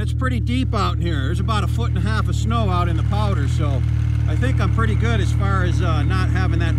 and it's pretty deep out in here. There's about a foot and a half of snow out in the powder, so I think I'm pretty good as far as uh, not having that.